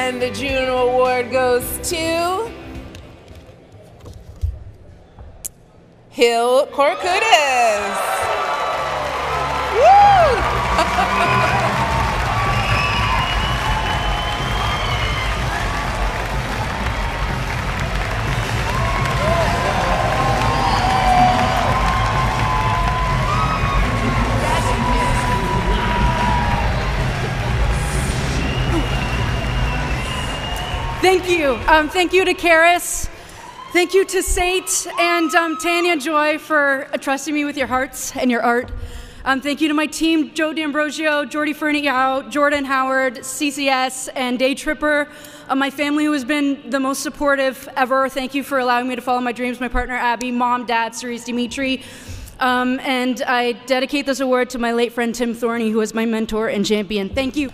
And the Juno Award goes to Hill Kourkoutis. Woo! Thank you. Um, thank you to Karis. Thank you to Sate and um, Tanya Joy for trusting me with your hearts and your art. Um, thank you to my team, Joe D'Ambrosio, Jordy Fernie Jordan Howard, CCS, and Day Tripper. Uh, my family who has been the most supportive ever. Thank you for allowing me to follow my dreams. My partner, Abby, mom, dad, Cerise Dimitri. Um, and I dedicate this award to my late friend, Tim Thorney, who was my mentor and champion. Thank you.